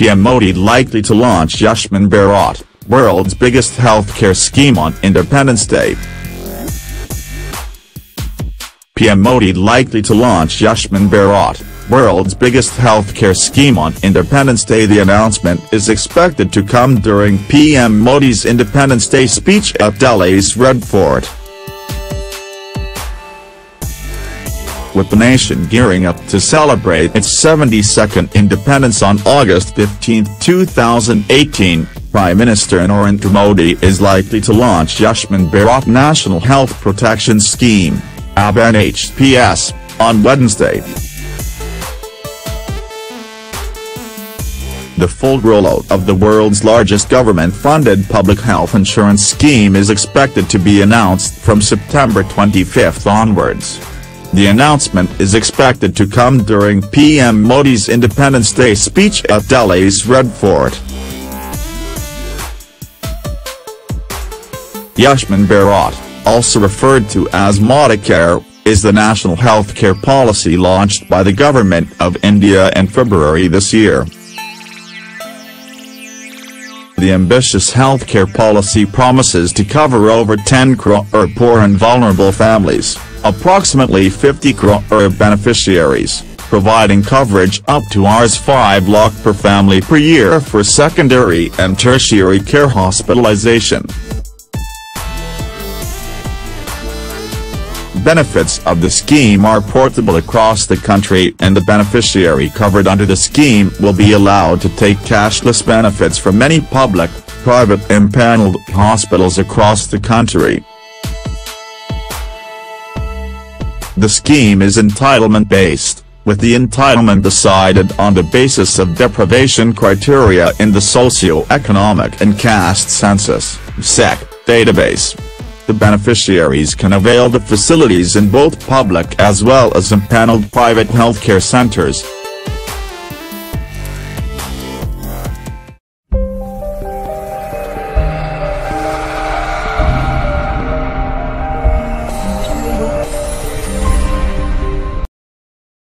PM Modi likely to launch Ayushman Bharat, world's biggest healthcare scheme on Independence Day. PM Modi likely to launch Ayushman Bharat, world's biggest healthcare scheme on Independence Day The announcement is expected to come during PM Modi's Independence Day speech at Delhi's Red Fort. With the nation gearing up to celebrate its 72nd independence on August 15, 2018, Prime Minister Narendra Modi is likely to launch Ayushman Bharat National Health Protection Scheme, ABNHPS, on Wednesday. The full rollout of the world's largest government-funded public health insurance scheme is expected to be announced from September 25 onwards. The announcement is expected to come during PM Modi's Independence Day speech at Delhi's Red Fort. Ayushman Bharat, also referred to as Modicare, is the national healthcare policy launched by the Government of India in February this year. The ambitious healthcare policy promises to cover over 10 crore poor and vulnerable families approximately 50 crore beneficiaries, providing coverage up to Rs 5 lakh per family per year for secondary and tertiary care hospitalization. Benefits of the scheme are portable across the country and the beneficiary covered under the scheme will be allowed to take cashless benefits from many public, private impaneled hospitals across the country. The scheme is entitlement-based, with the entitlement decided on the basis of deprivation criteria in the Socio-Economic and Caste Census SEC, database. The beneficiaries can avail the facilities in both public as well as impaneled private healthcare centers.